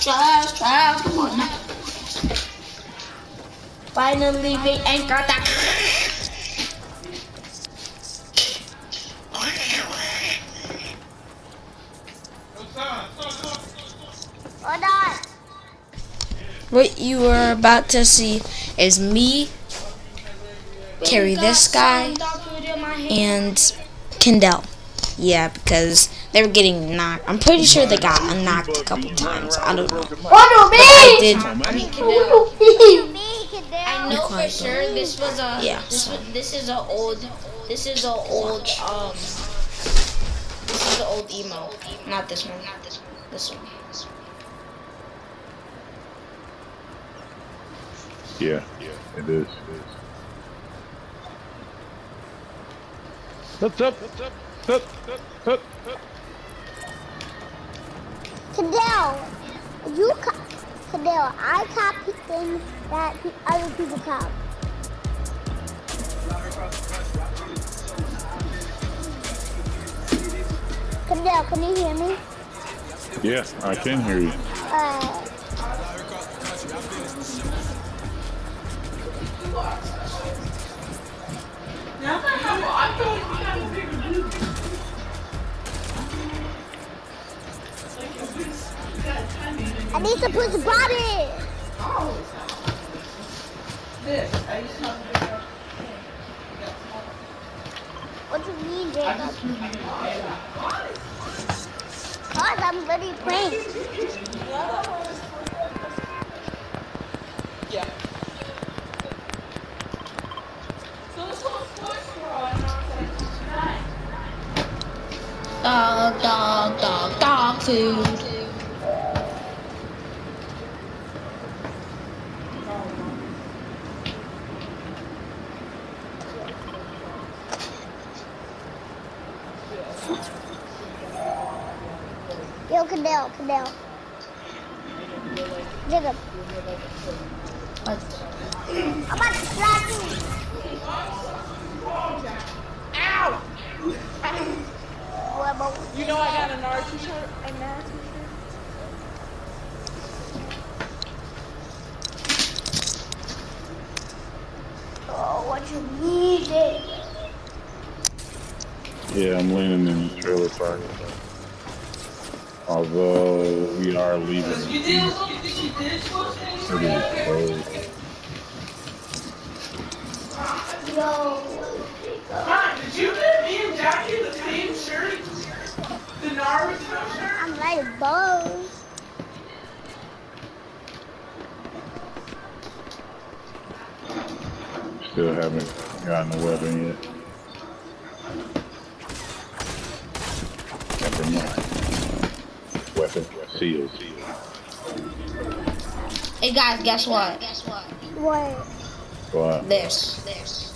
trash, trash, trash. Come on now. Finally, we ain't got that. Hold on. What you are about to see is me carry this guy and Kendall. Yeah, because they were getting knocked. I'm pretty sure they got knocked a couple times. I don't know. What do I did. I mean, Kendall. me? I know for sure this was a Yeah, This, so- was, this is a old. This is a old um. This is an old emo. Not this one. Not this one. This one. Yeah, Yeah. it is. Hup, hup, hup, hup, hup, hup. Cadell, you co- Cadell, I copy things that pe- other people copy. Cadell, can you hear me? Yeah, I can hear you. Uh, I need to push the body. What do you mean, Jacob? Cause I'm really playing. Dog, dog, dog, dog food. Yo, Cadell, Cadell. Jacob, I'm about to slap you. Ow! You know I got a Naruto shirt, a Naruto shirt. oh, what you needed? Yeah, I'm leaning in the trailer park. Although we are leaving. It is cold. Yo, Mom, did you get me and Jackie the same shirt? The Naruto shirt? I'm like Buzz. Still haven't gotten a weapon yet. Never mind. Weapon sealed. Hey guys, guess what? What? But This. This.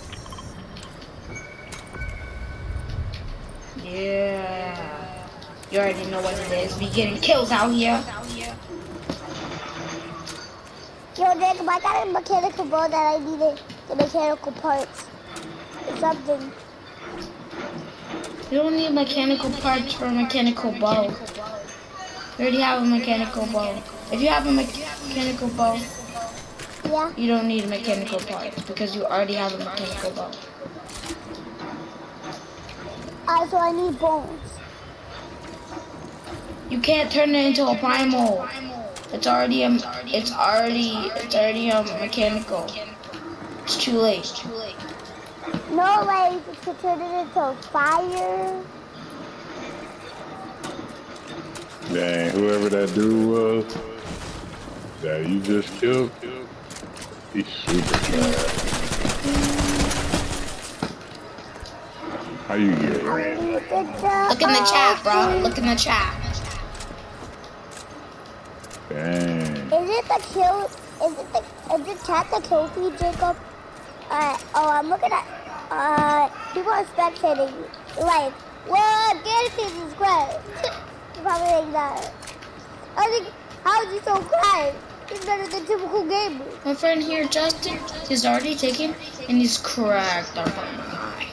Yeah. You already know what it is. We getting kills out here. Yo, Jacob, I got a mechanical ball that I needed the mechanical parts. Or something. You don't need mechanical parts for a mechanical bow. You already have a mechanical bow. If you have a mechanical bow, Yeah. you don't need mechanical parts because you already have a mechanical bow. Uh, so I need bones. You can't turn it into a primal. It's already a, it's already, it's already a mechanical. It's too late. No way you could turn it into fire. dang, whoever that dude was that you just killed, he's super fast. How you get I ran? need to Look in the chat, bro. Look in the chat. Dang. Is it the kill? Is it the? Is it chat the kill feed, Jacob? Uh, oh, I'm looking at. Uh, people are spectating. Like, what? Get it, subscribe. Probably like that. I think. How is he so quiet? He's better than typical gamer. My friend here, Justin, is already taken and he's cracked up on my eye.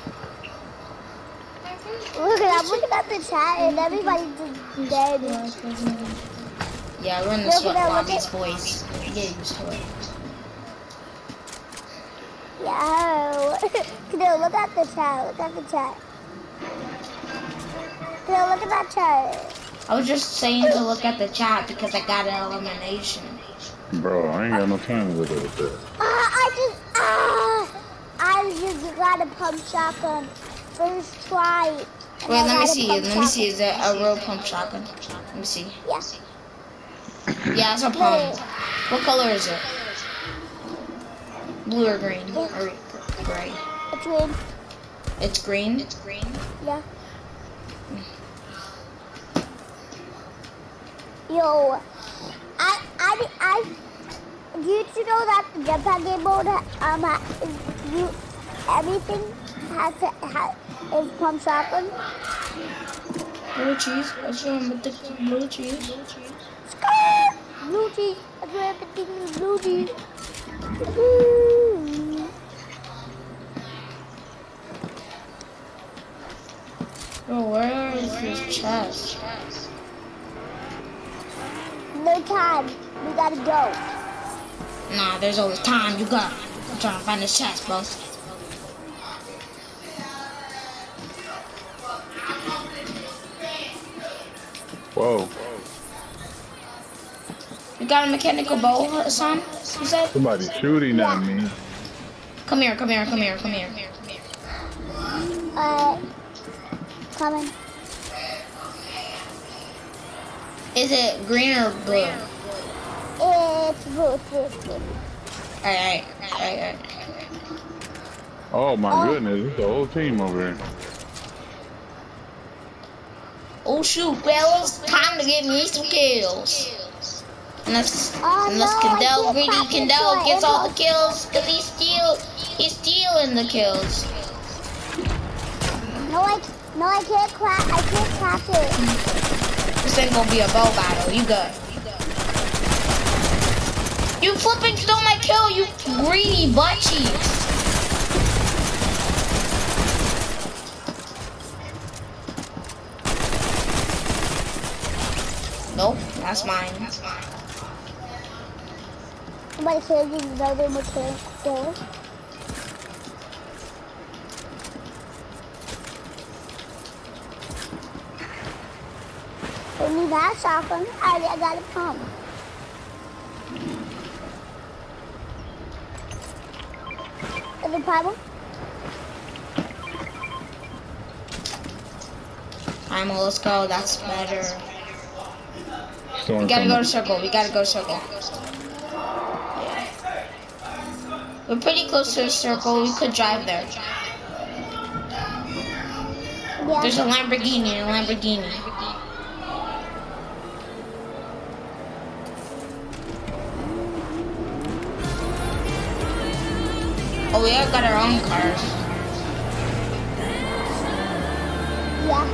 Look, I'm looking at the chat and everybody's just dead. Yeah, we're in the Look sweat at that, look lobbies, boys. Get used to it. Yo. Canoe, look at the chat. Look at the chat. Canoe, look at that chat. I was just saying to look at the chat because I got an elimination. Bro, I ain't got no time to look at that. Ah, I just ah, I just got a pump shotgun first try. Wait, let me see. pump Let me see. Is it a real pump shotgun? Let me see. Yeah. Yeah, it's a pump. What color is it? Blue or green? Or gray? It's green. It's green. It's green. Yeah. Yo, I, I, I, do you know that the jetpack game mode, um, is you, everything has to, ha, is pump shotgun? Blue cheese. I show him addicted to blue cheese. Blue cheese. That's what everything is blue cheese. Ooh. Bro, where is his chest? No time. We gotta go. Nah, there's always time. You got. I'm trying to find his chest, bro. Whoa. You got a mechanical bow, son? You said? Somebody shooting at me. Come here, come here, come here, come here. Uh, coming. Is it green or blue? It's blue, blue, blue. Alright, alright, alright, alright. Oh my Oh. goodness, it's the whole team over here. Oh shoot, fellas, time to get me some kills. Unless, Oh, unless no, Kendall, greedy Kendall gets all the kills, cause he's steal, he's stealing the kills. No, I, no, I can't crack, I can't crack it. This ain't gonna be a bow battle, you good. You flipping stole my kill, you greedy butt cheeks. Nope, that's mine. That's mine. Somebody said you know they were killing kills. They need that shotgun. I already got a pump. Is it problem? Alright, well, let's go. That's better. Storm We gotta go to circle. We gotta go to circle. Yeah. We're pretty close to the circle. We could drive there. Yeah. There's a Lamborghini. A Lamborghini. Oh, we all got our own cars. yeah.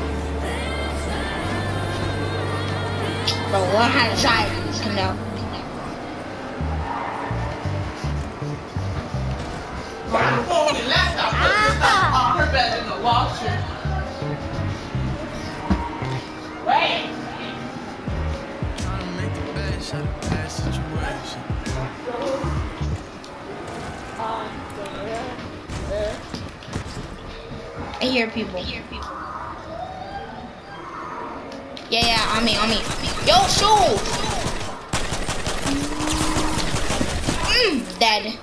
But we learn how to drive. You know. Oh, her bed in the. Wait. Trying to make the best out of bad situation. I hear people. Yeah, yeah, on me, on me. Yo, shoot! Mm, dead.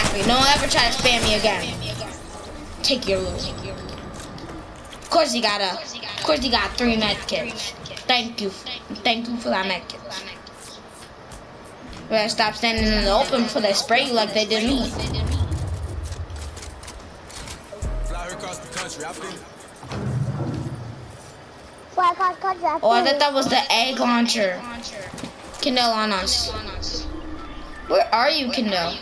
Exactly. No one ever try to spam me again. Take your loot. Of course you got a. Of course you got three med kits. Thank you. Thank you for that med kit. Better stop standing in the open for they spray you like they did me. Fly her across the country. I think Fly across. I Oh, I thought that was the egg launcher. Kindle on us. Where are you, Kindle?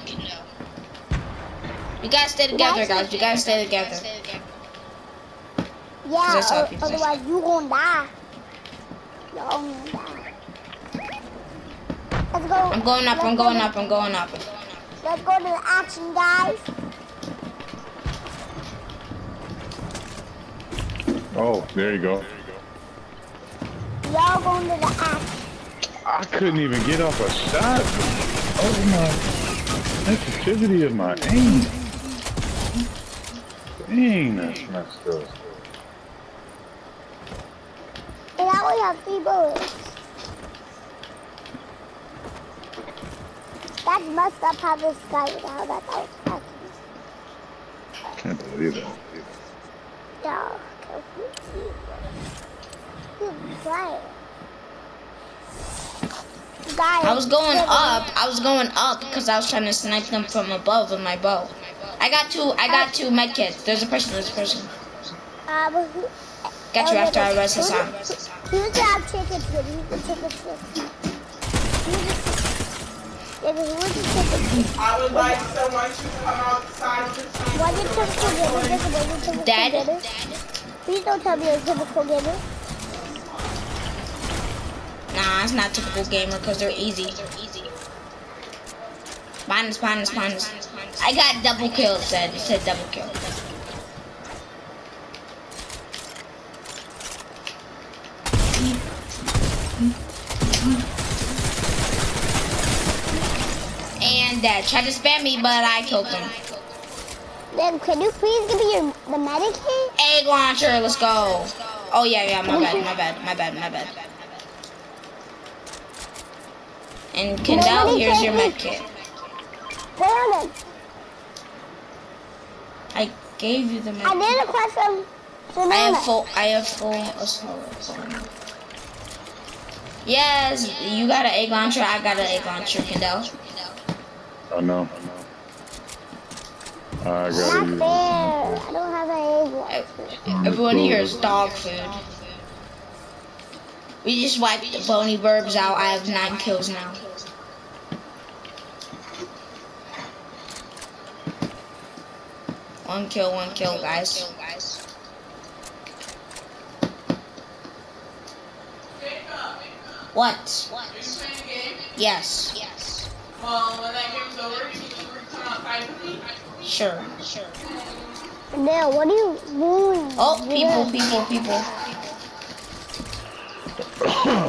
We gotta stay together, guys. You gotta stay together. Yeah, That's how o- people say. otherwise you gonna die. You're gonna die. Let's go. I'm going up, I'm going up, I'm going up. Let's go to the action, guys. Oh, there you go. Y'all going to the axe. I couldn't even get off a shot. Oh my sensitivity of my aim. Dang, that's messed up. And I only have three bullets. That's messed up how this guy now that I was attacking. Can't believe that. Yeah, completely. Good play. Guys, I was going up. I was going up because I was trying to snipe them from above with my bow. I got two. I got two med kits. There's a person. There's a person. Who, Got you oh, after I wait, res who- Hassan. who- Who's the chicken kid? Who's the chicken kid? Who's the- Yeah, who's the chicken kid? I would like someone to come outside to. Why did typical gamer just a typical Dad? Please don't tell me you're a typical gamer. Nah, it's not typical gamer because they're easy. Minus, minus, minus. I got double kill. It said. It said double kill. And uh, dad tried to spam me, but I killed him. Then can you please give me your the medic? Egg launcher, let's go. Oh yeah, yeah, my bad, my bad, my bad, my bad. And Kendall, here's your med kit. Wait on it. I gave you the med I kit. did a question. I Banana. have full, I have full assault. Yes, you got an egg launcher, I got an egg launcher, Kendall. I know. I Not gotta use fair. I don't have an egg. I- Everyone here is dog food. We just wiped the Boney Burbs out. I have nine kills now. One kill, one kill, guys. What? Are you playing a game? Yes. Well, when that game's over, can you come outside with? Sure. Now, what are you doing? Oh, people, people, people.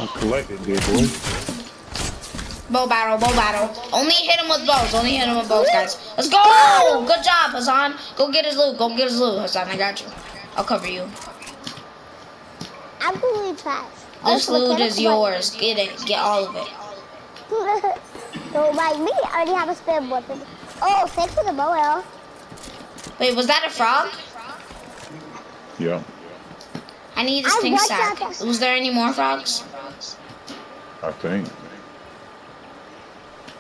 Collect it, boy. Bow battle, bow battle. Only hit him with bows. Only hit him with bows, guys. Let's go! Good job, Hassan. Go get his loot. Go get his loot, Hassan. I got you. I'll cover you. Absolutely trash. This Also, loot is yours. Get it. Get all of it. weapon. so, like me, I already have a spam weapon. Oh, thanks for the bow arrow. Wait, was that a frog? Yeah, I need a I stink watched sack. Was there any more frogs? I think.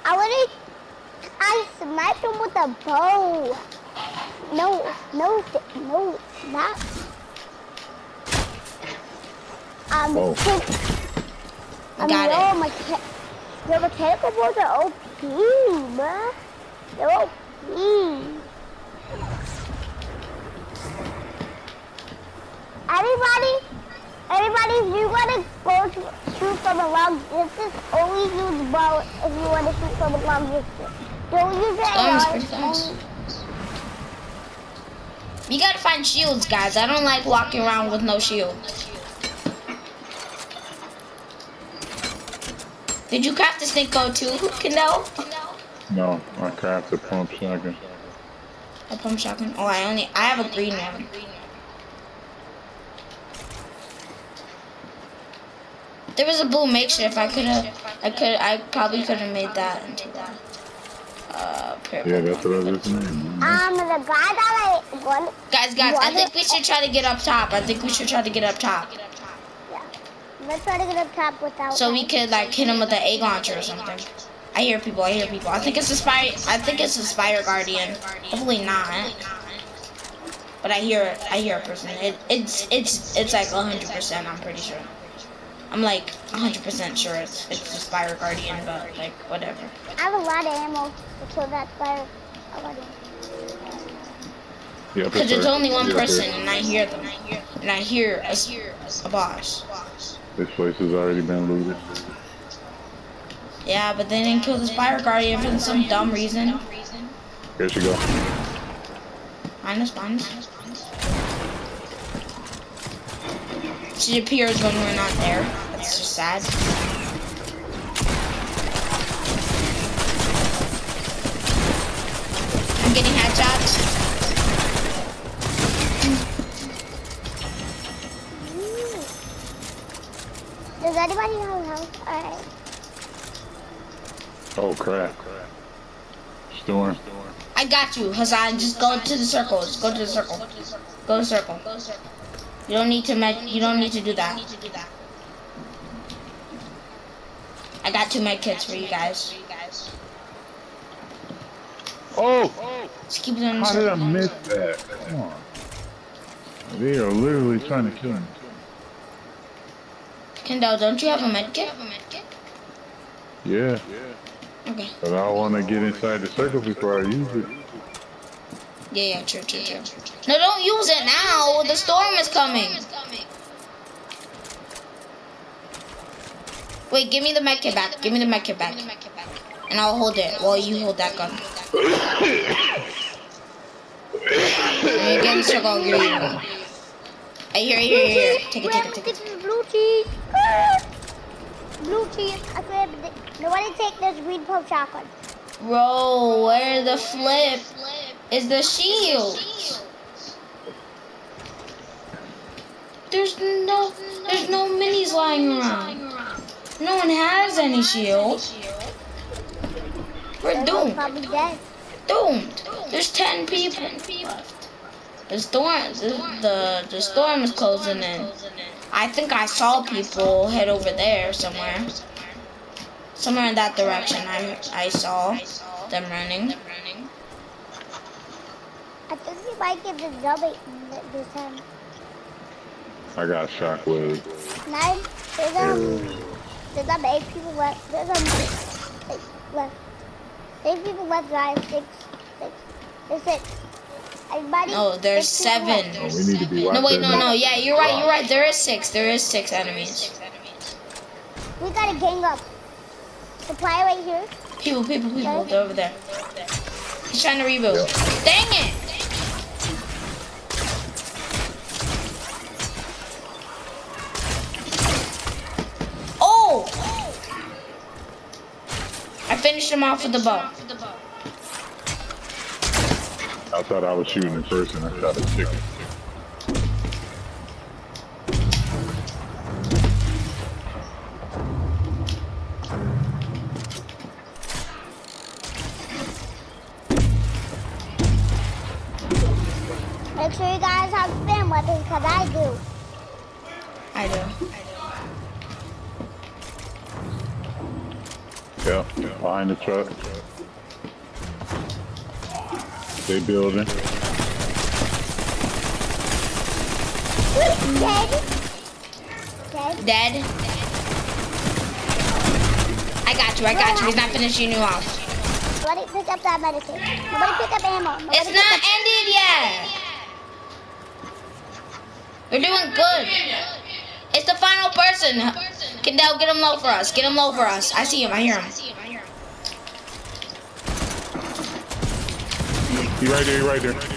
I already, I sniped him with a bow. No, no, no, not. Um, Whoa. I mean, Got yo, it. my ca- your mechanical boards are OP, bruh. They're OP. Everybody, everybody, if you want to go to shoot from a long distance, only use bow if you want to shoot from a long distance. Don't use the Guns AR. pretty fast. You gotta find shields, guys. I don't like walking around with no shield. Did you craft the stink bow too, Kendall? No, I crafted pump shotgun. A pump shotgun? Oh, I only I have a green one. There was a blue makeshift. I could have. I could. I probably could have made that into that. Uh, purple. Yeah, that's what I was saying. Um, the guy that I won, Guys, guys, I think we should try to get up top. I think we should try to get up top. yeah. Let's try to get up top without. So we could like hit him with an egg launcher or something. I hear people, I hear people. I think it's a spire I think it's a spire guardian. Hopefully not. But I hear I hear a person. It, it's it's it's like hundred percent, I'm pretty sure. I'm like hundred percent sure it's it's a spire guardian, but like whatever. I have a lot of ammo to kill that fire. already. Yeah, Because it's only one Yeah, person and I hear them. And I hear a, a boss. This place has already been looted. Yeah, but they didn't kill the spire guardian for some dumb reason. Here she go. Minus, minus. She appears when we're not there. That's just sad. I'm getting headshots. Does anybody have a house? Alright. Oh crap. Storm. I got you, Hassan. Just go to the circle. Go to the circle. Go to the circle. You don't need to med. You don't need to do that. I got two med kits for you guys. Oh! Just keep it in the How did I miss that? Come on. They are literally trying to kill me. Kendall, don't you have a med kit? Yeah, Okay. but I want to get inside the circle before I use it. Yeah, yeah, true, true, true. No, don't use it now. The storm is coming. Wait, give me the med kit back. Give me the med kit back. And I'll hold it while you hold that gun. And you get in the circle, I'll give you one. Hey, here, here, here, here. Take it, take it, take it. Blue cheese. Blue cheese. I but they- nobody take this green pump shotgun. Bro, where the flip is the shield? There's no, there's no minis lying around. No one has any shield. We're doomed. Doomed. There's ten people left. The storm, the, the the storm is closing in. I think I saw people head over there somewhere. Somewhere in that direction. I I saw them running. I think we might get the double this time. I got shockwave. Nine. There's um. There's um eight people left. There's um eight left. Eight people left, guys. Six. Six. There's six. Everybody. No, there's six seven. left. Oh, we need to be No, wait, no, no. Yeah, you're right. You're right. There is six. There is six enemies. We gotta gang up. Supply right here. People, people, people. They're over there. He's trying to reboot. Dang it! I him off with the bow. I thought I was shooting in person. I shot a chicken. Make sure you guys have spam weapons, cause I do. I do. Yeah, behind the truck. They building. Dead. Dead. Dead. I got you. I got you. He's not finishing you off. Nobody pick up that medicine. Nobody pick up ammo. Nobody It's pick not up- ended yet. We're doing good. It's the final person. Kendall, get him low for us. Get him low for us. I see him. I hear him. He right there, he right there.